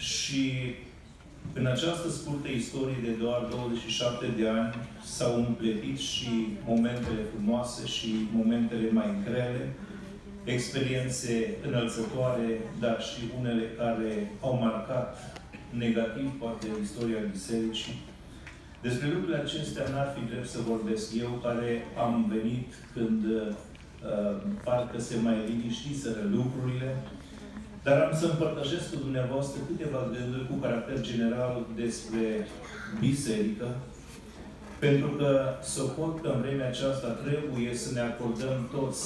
Și în această scurtă istorie de doar 27 de ani s-au împletit și momentele frumoase și momentele mai grele, experiențe înălțătoare, dar și unele care au marcat negativ, poate, istoria Bisericii. Despre lucrurile acestea n-ar fi drept să vorbesc eu, care am venit când uh, parcă se mai liniștiseră lucrurile, dar am să împărtășesc cu dumneavoastră câteva gânduri cu caracter general despre biserică, pentru că socot că în vremea aceasta trebuie să ne acordăm toți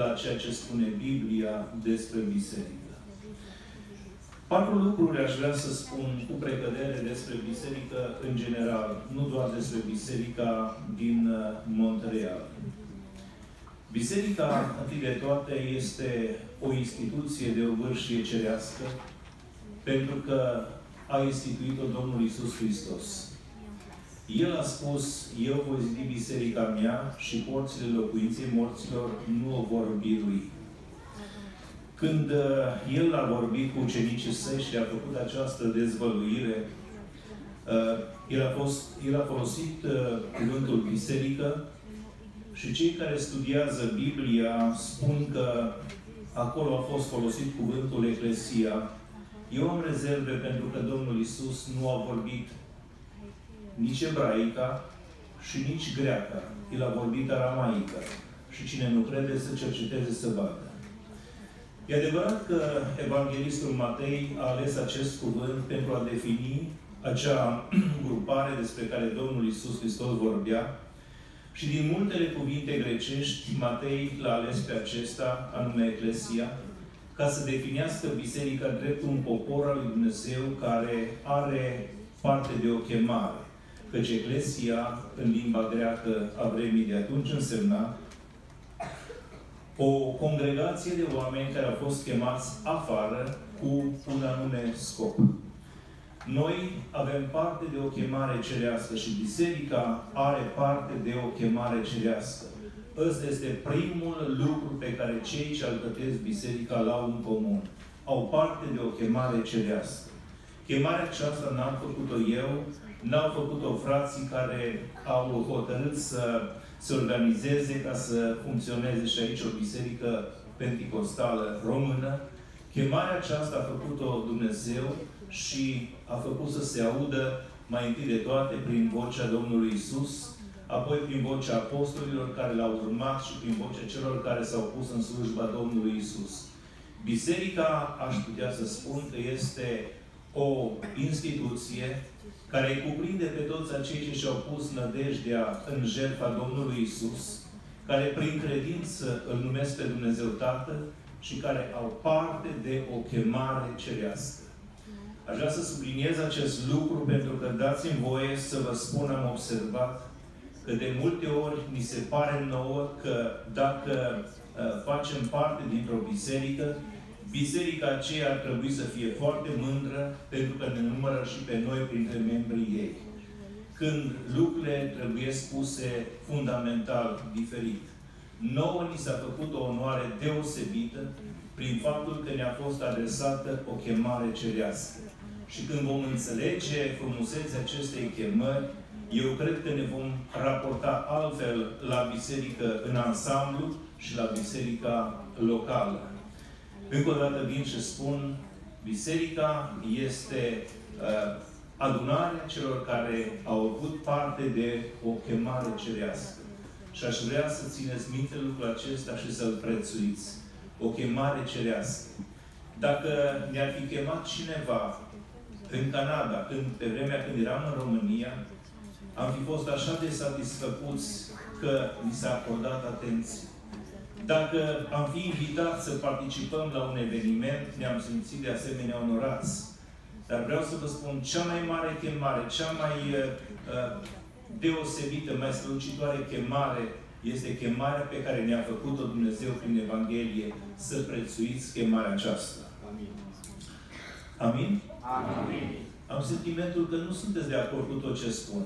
la ceea ce spune Biblia despre biserică. Patru lucruri aș vrea să spun cu precădere despre biserică în general, nu doar despre biserica din uh, Montreal. Biserica, întâi de toate, este o instituție de o vârșie cerească, pentru că a instituit-o Domnul Isus Hristos. El a spus, eu voi zidi biserica mea și porțile locuinței morților nu o vor birui. Când uh, el a vorbit cu ucenicii săi și a făcut această dezvăluire, uh, el, a fost, el a folosit uh, cuvântul biserică și cei care studiază Biblia spun că acolo a fost folosit cuvântul Eclesia. Eu am rezerve pentru că Domnul Isus nu a vorbit nici ebraica și nici greaca. El a vorbit aramaica. Și cine nu crede să cerceteze să vadă. E adevărat că Evanghelistul Matei a ales acest cuvânt pentru a defini acea grupare despre care Domnul Isus Hristos vorbea și din multele cuvinte grecești, Matei l-a ales pe acesta, anume Eclesia, ca să definească biserica drept un popor al lui Dumnezeu care are parte de o chemare. Căci Eclesia, în limba greacă a vremii de atunci, însemna o congregație de oameni care au fost chemați afară cu un anume scop. Noi avem parte de o chemare cerească și Biserica are parte de o chemare cerească. Ăsta este primul lucru pe care cei ce alcătuiesc Biserica l-au în comun. Au parte de o chemare cerească. Chemarea aceasta n-am făcut-o eu, n-au făcut-o frații care au hotărât să se organizeze ca să funcționeze și aici o biserică penticostală română. Chemarea aceasta a făcut-o Dumnezeu și a făcut să se audă mai întâi de toate prin vocea Domnului Isus, apoi prin vocea apostolilor care l-au urmat și prin vocea celor care s-au pus în slujba Domnului Isus. Biserica, aș putea să spun că este o instituție care îi cuprinde pe toți acei ce și-au pus nădejdea în jertfa Domnului Isus, care prin credință îl numesc pe Dumnezeu Tatăl și care au parte de o chemare cerească. Aș vrea să subliniez acest lucru pentru că dați-mi voie să vă spun, am observat că de multe ori mi se pare nouă că dacă uh, facem parte dintr-o biserică, biserica aceea ar trebui să fie foarte mândră pentru că ne numără și pe noi printre membrii ei. Când lucrurile trebuie spuse fundamental diferit. Nouă ni s-a făcut o onoare deosebită prin faptul că ne-a fost adresată o chemare cerească. Și când vom înțelege frumusețea acestei chemări, eu cred că ne vom raporta altfel la biserică în ansamblu și la biserica locală. Încă o dată vin și spun, biserica este uh, adunarea celor care au avut parte de o chemare cerească. Și aș vrea să țineți minte lucrul acesta și să-l prețuiți. O chemare cerească. Dacă ne-ar fi chemat cineva în Canada, când, pe vremea când eram în România, am fi fost așa de satisfăcuți că mi s-a acordat atenție. Dacă am fi invitat să participăm la un eveniment, ne-am simțit de asemenea onorați. Dar vreau să vă spun, cea mai mare chemare, cea mai uh, uh deosebită, mai strălucitoare chemare este chemarea pe care ne-a făcut-o Dumnezeu prin Evanghelie, să prețuiți chemarea aceasta. Amin. Amin? Amin. Am sentimentul că nu sunteți de acord cu tot ce spun.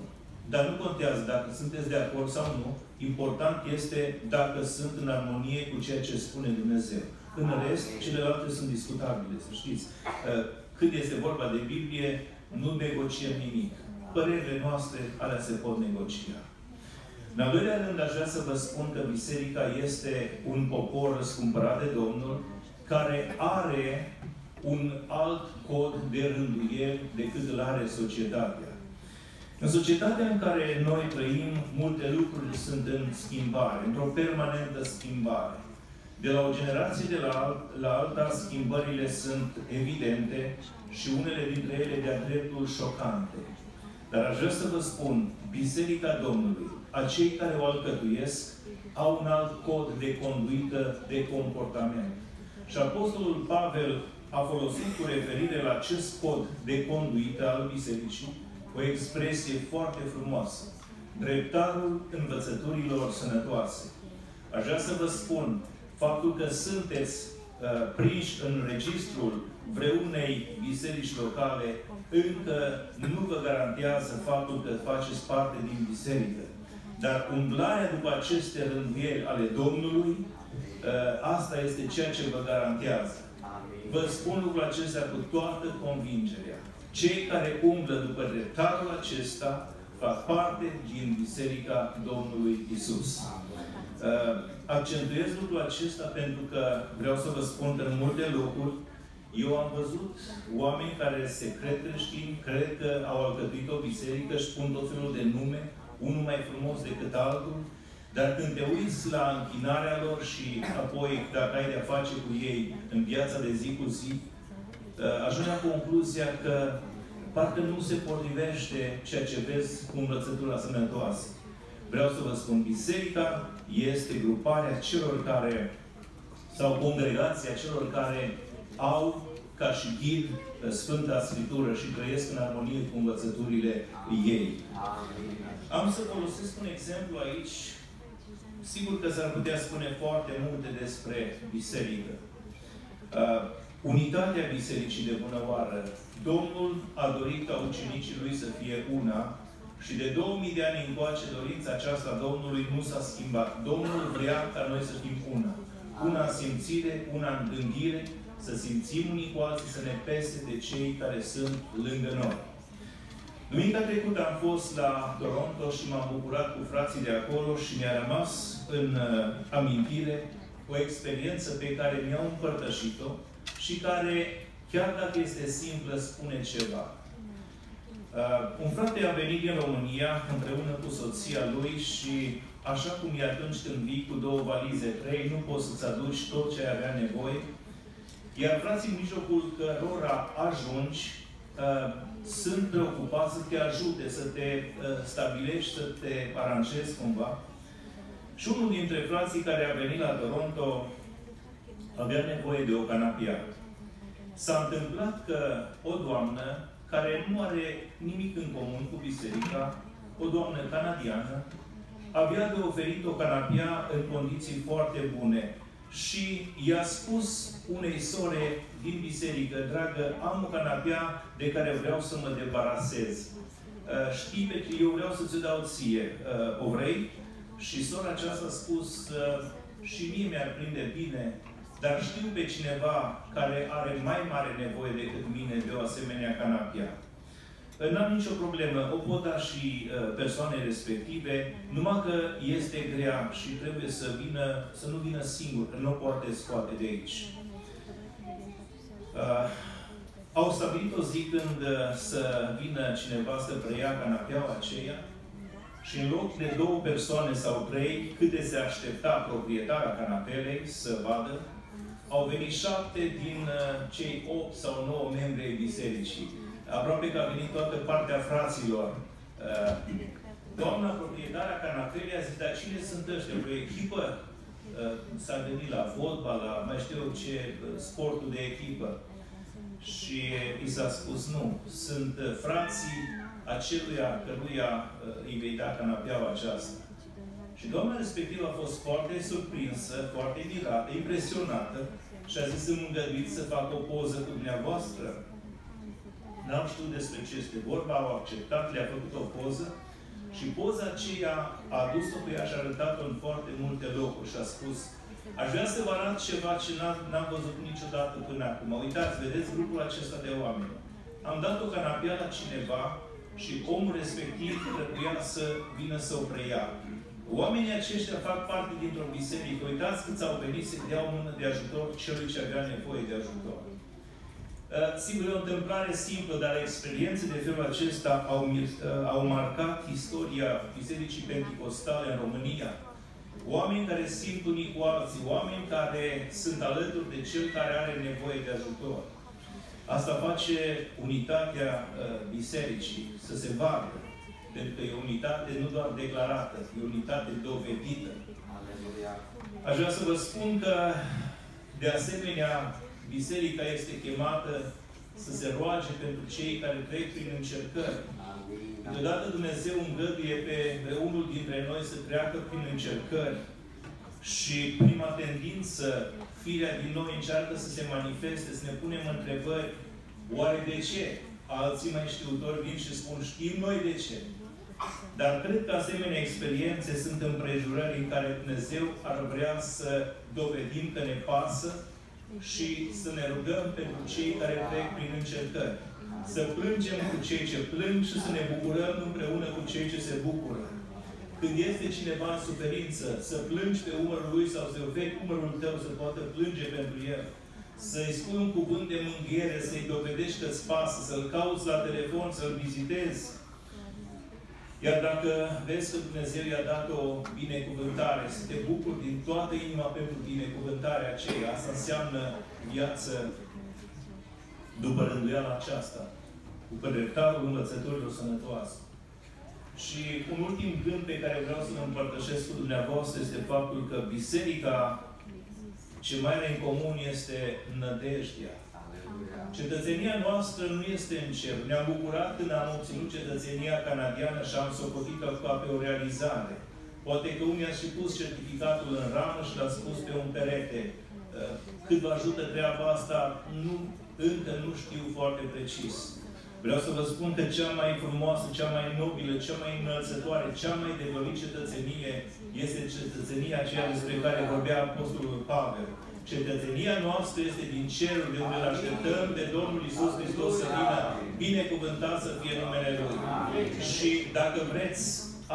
Dar nu contează dacă sunteți de acord sau nu. Important este dacă sunt în armonie cu ceea ce spune Dumnezeu. În rest, celelalte sunt discutabile, să știți. Uh, când este vorba de Biblie, nu negociem nimic. Părerile noastre, alea se pot negocia. În al doilea rând, aș vrea să vă spun că Biserica este un popor răscumpărat de Domnul, care are un alt cod de rânduieli decât îl are societatea. În societatea în care noi trăim, multe lucruri sunt în schimbare, într-o permanentă schimbare. De la o generație de la, alt, la alta, schimbările sunt evidente și unele dintre ele de-a dreptul șocante. Dar aș vrea să vă spun, Biserica Domnului, acei care o alcătuiesc, au un alt cod de conduită, de comportament. Și Apostolul Pavel a folosit cu referire la acest cod de conduită al Bisericii o expresie foarte frumoasă. Dreptarul învățăturilor sănătoase. Aș vrea să vă spun, faptul că sunteți uh, prinși în registrul vreunei biserici locale încă nu vă garantează faptul că faceți parte din biserică. Dar umblarea după aceste rânduieli ale Domnului, uh, asta este ceea ce vă garantează. Vă spun lucrul acesta cu toată convingerea. Cei care umblă după dreptarul acesta fac parte din Biserica Domnului Isus. Uh, accentuez lucrul acesta pentru că vreau să vă spun că în multe locuri eu am văzut oameni care se cred creștini, cred că au alcătuit o biserică, și pun tot felul de nume, unul mai frumos decât altul, dar când te uiți la închinarea lor și apoi dacă ai de-a face cu ei în viața de zi cu zi, uh, ajungi la concluzia că parcă nu se potrivește ceea ce vezi cu învățătura sănătoasă. Vreau să vă spun, biserica este gruparea celor care, sau congregația celor care au ca și ghid Sfânta Scriptură și trăiesc în armonie cu învățăturile ei. Am să folosesc un exemplu aici. Sigur că s-ar putea spune foarte multe despre biserică. Uh, unitatea bisericii de bunăoară. Domnul a dorit ca ucenicii lui să fie una și de 2000 de ani încoace dorința aceasta Domnului nu s-a schimbat. Domnul vrea ca noi să fim una. Una în simțire, una în gândire, să simțim unii cu alții, să ne pese de cei care sunt lângă noi. Duminica trecută am fost la Toronto și m-am bucurat cu frații de acolo și mi-a rămas în uh, amintire o experiență pe care mi-au împărtășit-o și care, chiar dacă este simplă, spune ceva. Uh, un frate a venit din România împreună cu soția lui și așa cum e atunci când vii cu două valize, trei, nu poți să-ți aduci tot ce ai avea nevoie. Iar frații în mijlocul cărora ajungi, uh, sunt preocupați să te ajute, să te uh, stabilești, să te aranjezi cumva. Și unul dintre frații care a venit la Toronto avea nevoie de o canapia. S-a întâmplat că o doamnă care nu are nimic în comun cu biserica, o doamnă canadiană, avea de oferit o canapia în condiții foarte bune. Și i-a spus unei sore din biserică, dragă, am o canapia de care vreau să mă debarasez. Uh, știi pe ce eu vreau să-ți dau ție. Uh, o vrei? Și sora aceasta a spus, uh, și mie mi-ar prinde bine, dar știu pe cineva care are mai mare nevoie decât mine de o asemenea canapia. N-am nicio problemă, o pot da și uh, persoane respective, numai că este grea și trebuie să vină, să nu vină singur, că nu poate scoate de aici. Uh, au stabilit o zi când uh, să vină cineva să preia canapeaua aceea și în loc de două persoane sau trei, câte se aștepta proprietarea canapelei să vadă, au venit șapte din uh, cei opt sau nouă membri ai bisericii. Aproape că a venit toată partea fraților. Uh, doamna proprietarea canapelei a zis, dar cine sunt ăștia? O echipă? Uh, s-a venit la fotbal, la mai știu eu ce, sportul de echipă. Și i s-a spus, nu, sunt frații aceluia căruia îi vei da canapeaua aceasta. Și doamna respectivă a fost foarte surprinsă, foarte mirată, impresionată și a zis să-mi îngăduiți să fac o poză cu dumneavoastră. N-am știut despre ce este vorba, au acceptat, le-a făcut o poză și poza aceea a adus-o pe ea și a arătat-o în foarte multe locuri și a spus Aș vrea să vă arăt ceva ce n-am văzut niciodată până acum. Uitați, vedeți grupul acesta de oameni. Am dat o canapea la cineva și omul respectiv trebuia să vină să o preia. Oamenii aceștia fac parte dintr-o biserică. Uitați câți au venit să dea o mână de ajutor celui ce avea nevoie de ajutor. Uh, sigur, e o întâmplare simplă, dar experiențe de felul acesta au, uh, au marcat istoria Bisericii Pentecostale în România. Oameni care simt unii cu alții, oameni care sunt alături de cel care are nevoie de ajutor. Asta face unitatea uh, bisericii să se vadă. Pentru că e unitate nu doar declarată, e unitate dovedită. Aș vrea să vă spun că, de asemenea, Biserica este chemată să se roage pentru cei care trec prin încercări. Câteodată Dumnezeu îngăduie pe, pe unul dintre noi să treacă prin încercări și prima tendință, firea din noi încearcă să se manifeste, să ne punem întrebări. Oare de ce? Alții mai știutori vin și spun, știm noi de ce. Dar cred că asemenea experiențe sunt împrejurări în care Dumnezeu ar vrea să dovedim că ne pasă și să ne rugăm pentru cei care trec prin încercări. Să plângem cu cei ce plâng și să ne bucurăm împreună cu cei ce se bucură. Când este cineva în suferință, să plângi pe umărul lui sau să oferi umărul tău să poată plânge pentru el. Să-i spui un cuvânt de mânghiere, să-i dovedești că-ți pasă, să-l cauți la telefon, să-l vizitezi, iar dacă vezi că Dumnezeu i-a dat o binecuvântare, să te bucuri din toată inima pentru binecuvântarea aceea, asta înseamnă viață după rânduiala aceasta, după dreptarul învățătorilor sănătoase. Și un ultim gând pe care vreau să-l împărtășesc cu dumneavoastră este faptul că Biserica ce mai are în comun este nădejdea. Cetățenia noastră nu este în cer. Ne-am bucurat când am obținut cetățenia canadiană și am socotit-o ca pe o realizare. Poate că unii ați și pus certificatul în ramă și l-ați pus pe un perete. Uh, cât vă ajută treaba asta, nu, încă nu știu foarte precis. Vreau să vă spun că cea mai frumoasă, cea mai nobilă, cea mai înălțătoare, cea mai devălit cetățenie este cetățenia aceea despre care vorbea Apostolul Pavel. Cetățenia noastră este din cerul de unde îl așteptăm pe Domnul Isus Hristos să vină, binecuvântat să fie numele Lui. Și dacă vreți,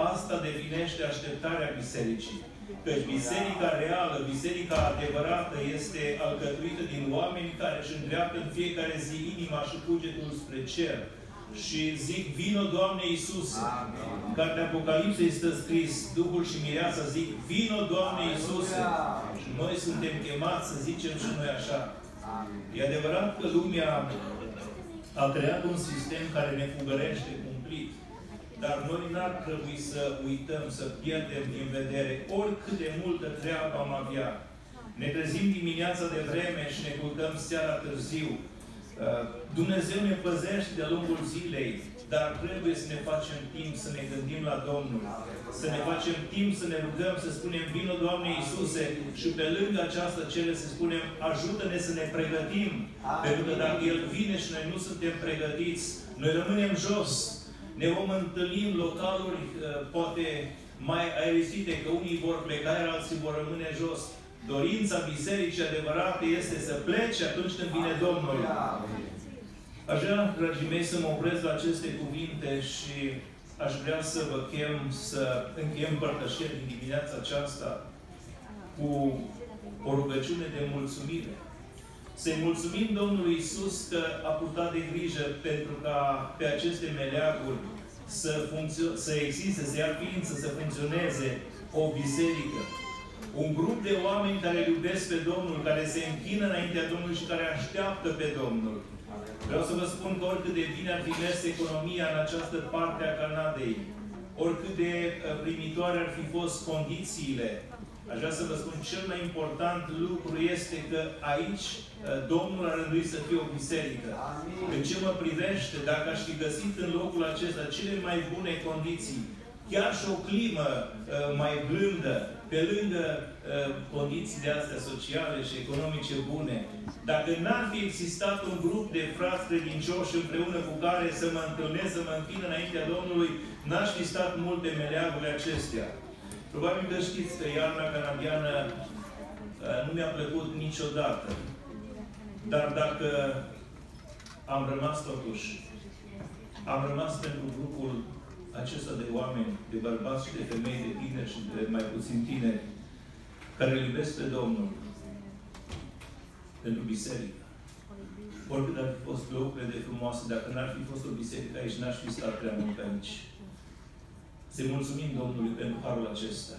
asta definește așteptarea Bisericii. Căci biserica reală, biserica adevărată este alcătuită din oameni care își îndreaptă în fiecare zi inima și cugetul spre cer. Și zic, vino Doamne Iisuse. În cartea Apocalipsei stă scris, Duhul și Mireasa zic, vino Doamne Iisuse. Și noi suntem chemați să zicem și noi așa. E adevărat că lumea a creat un sistem care ne fugărește cumplit. Dar noi n-ar trebui să uităm, să pierdem din vedere oricât de multă treabă am avea. Ne trezim dimineața de vreme și ne culcăm seara târziu. Uh, Dumnezeu ne păzește de-a lungul zilei, dar trebuie să ne facem timp să ne gândim la Domnul. Să ne facem timp să ne rugăm, să spunem, vină Doamne Iisuse și pe lângă această cele să spunem, ajută-ne să ne pregătim. Pentru că dacă El vine și noi nu suntem pregătiți, noi rămânem jos. Ne vom întâlni în localuri, uh, poate mai aerisite, că unii vor pleca, iar alții vor rămâne jos. Dorința bisericii adevărate este să plece atunci când vine Domnul. Aș vrea, dragii mei, să mă opresc la aceste cuvinte și aș vrea să vă chem să încheiem părtășiri din dimineața aceasta cu o rugăciune de mulțumire. Să-i mulțumim Domnului Isus că a purtat de grijă pentru ca pe aceste meleaguri să, să existe, să ia ființă, să funcționeze o biserică. Un grup de oameni care îl iubesc pe Domnul, care se închină înaintea Domnului și care așteaptă pe Domnul. Vreau să vă spun că oricât de bine ar fi mers economia în această parte a Canadei, oricât de uh, primitoare ar fi fost condițiile, aș vrea să vă spun, cel mai important lucru este că aici uh, Domnul a rânduit să fie o biserică. În ce mă privește, dacă aș fi găsit în locul acesta cele mai bune condiții, chiar și o climă uh, mai blândă, pe lângă uh, condițiile astea sociale și economice bune, dacă n-ar fi existat un grup de frați credincioși împreună cu care să mă întâlnesc, să mă închin înaintea Domnului, n-aș fi stat multe meleagurile acestea. Probabil că știți că iarna canadiană nu mi-a plăcut niciodată. Dar dacă am rămas totuși, am rămas pentru grupul acesta de oameni, de bărbați și de femei, de tineri și de mai puțin tineri, care îl iubesc pe Domnul, pentru biserică. Oricât ar fi fost locurile de frumoase, dacă n-ar fi fost o biserică aici, n-aș fi stat prea mult aici. Să mulțumim Domnului pentru harul acesta.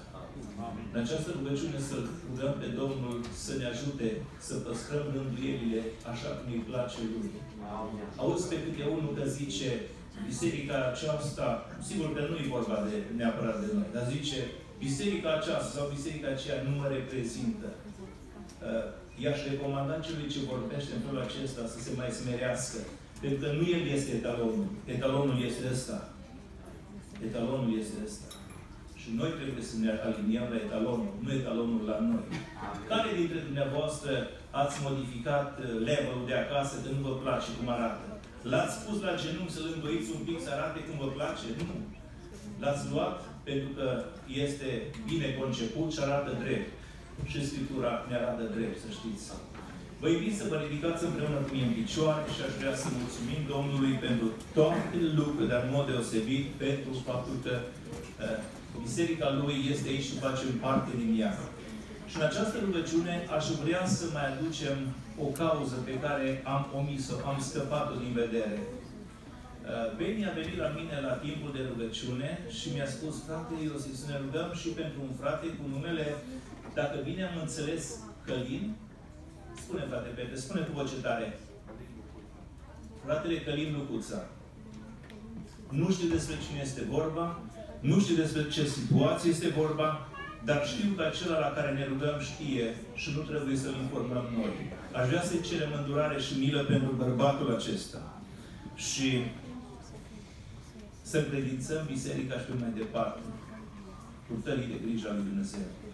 În această rugăciune să rugăm pe Domnul să ne ajute să păstrăm rânduielile așa cum îi place Lui. Auzi pe câte unul că zice, biserica aceasta, sigur că nu e vorba de neapărat de noi, dar zice, biserica aceasta sau biserica aceea nu mă reprezintă. Uh, i-aș recomanda celui ce vorbește în felul acesta să se mai smerească. Pentru că nu el este etalonul. Etalonul este ăsta. Etalonul este ăsta. Și noi trebuie să ne aliniem la etalonul, nu etalonul la noi. Care dintre dumneavoastră ați modificat uh, levelul de acasă că nu vă place cum arată? L-ați pus la genunchi să-l îndoiți un pic să arate cum vă place? Nu. L-ați luat pentru că este bine conceput și arată drept. Și Scriptura ne arată drept, să știți. Vă invit să vă ridicați împreună cu mine în picioare și aș vrea să mulțumim Domnului pentru toate lucrurile, dar în mod deosebit pentru faptul că uh, Biserica Lui este aici și facem parte din ea. Și în această rugăciune aș vrea să mai aducem o cauză pe care am omis-o, am scăpat-o din vedere. Uh, Beni a venit la mine la timpul de rugăciune și mi-a spus, frate Iosif, să ne rugăm și pentru un frate cu numele, dacă bine am înțeles, Călin, spune frate Petre, spune cu voce tare. Fratele Călin Lucuța. Nu știu despre cine este vorba, nu știu despre ce situație este vorba, dar știu că acela la care ne rugăm știe și nu trebuie să-l informăm noi. Aș vrea să-i cerem îndurare și milă pentru bărbatul acesta. Și să credințăm biserica și pe mai departe. Purtării de grijă al lui Dumnezeu. Amin.